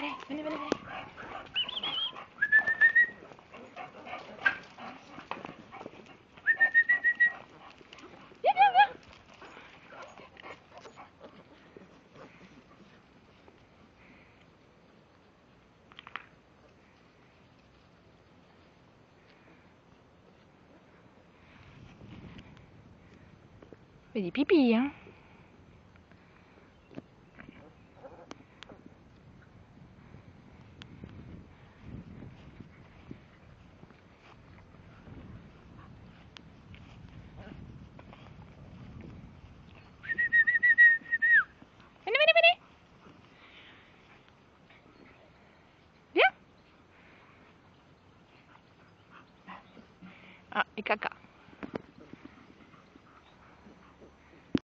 allez, venez, venez, venez. Des. あいかが